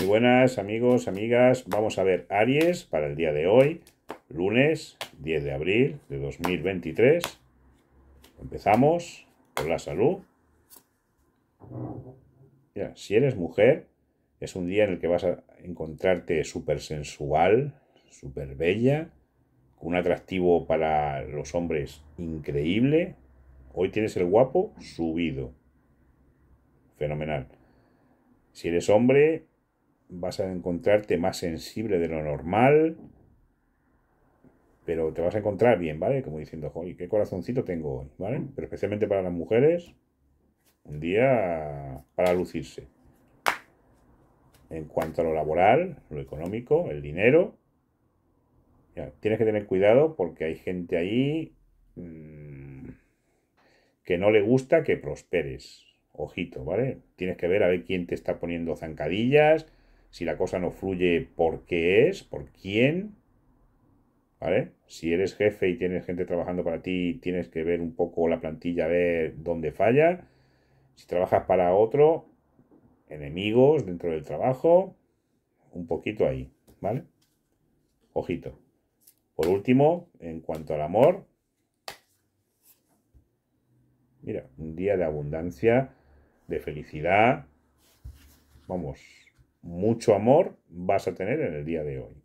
Muy buenas amigos, amigas. Vamos a ver Aries para el día de hoy, lunes 10 de abril de 2023. Empezamos con la salud. si eres mujer, es un día en el que vas a encontrarte súper sensual, súper bella, con un atractivo para los hombres increíble. Hoy tienes el guapo subido. Fenomenal. Si eres hombre, vas a encontrarte más sensible de lo normal, pero te vas a encontrar bien, ¿vale? Como diciendo, joder, qué corazoncito tengo hoy, ¿vale? Pero especialmente para las mujeres, un día para lucirse. En cuanto a lo laboral, lo económico, el dinero, tienes que tener cuidado porque hay gente ahí mmm, que no le gusta que prosperes. Ojito, ¿vale? Tienes que ver a ver quién te está poniendo zancadillas, si la cosa no fluye, por qué es, por quién, ¿vale? Si eres jefe y tienes gente trabajando para ti, tienes que ver un poco la plantilla, ver dónde falla. Si trabajas para otro, enemigos dentro del trabajo, un poquito ahí, ¿vale? Ojito. Por último, en cuanto al amor, mira, un día de abundancia, de felicidad, vamos, mucho amor vas a tener en el día de hoy.